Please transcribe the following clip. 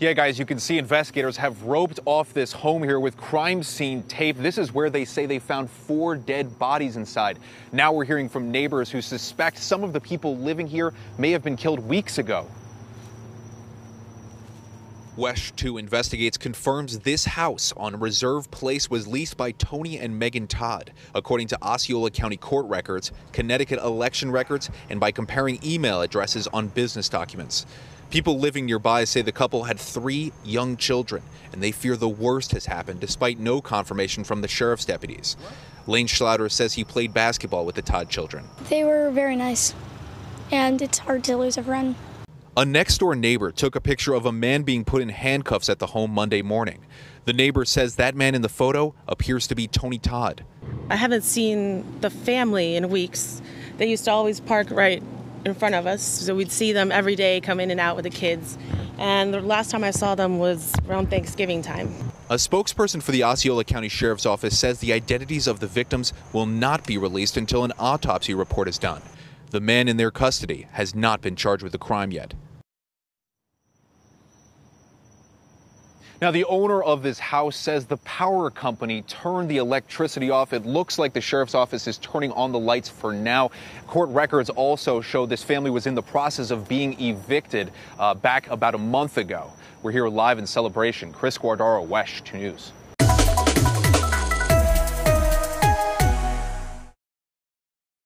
Yeah, guys, you can see investigators have roped off this home here with crime scene tape. This is where they say they found four dead bodies inside. Now we're hearing from neighbors who suspect some of the people living here may have been killed weeks ago. WESH 2 investigates confirms this house on Reserve Place was leased by Tony and Megan Todd, according to Osceola County court records, Connecticut election records, and by comparing email addresses on business documents. People living nearby say the couple had three young children, and they fear the worst has happened despite no confirmation from the sheriff's deputies. Lane Schlauter says he played basketball with the Todd children. They were very nice, and it's hard to lose a friend. A next door neighbor took a picture of a man being put in handcuffs at the home Monday morning. The neighbor says that man in the photo appears to be Tony Todd. I haven't seen the family in weeks. They used to always park right in front of us, so we'd see them every day come in and out with the kids. And the last time I saw them was around Thanksgiving time. A spokesperson for the Osceola County Sheriff's Office says the identities of the victims will not be released until an autopsy report is done. The man in their custody has not been charged with the crime yet. Now, the owner of this house says the power company turned the electricity off. It looks like the sheriff's office is turning on the lights for now. Court records also show this family was in the process of being evicted uh, back about a month ago. We're here live in celebration. Chris Guardaro, WESH 2 News.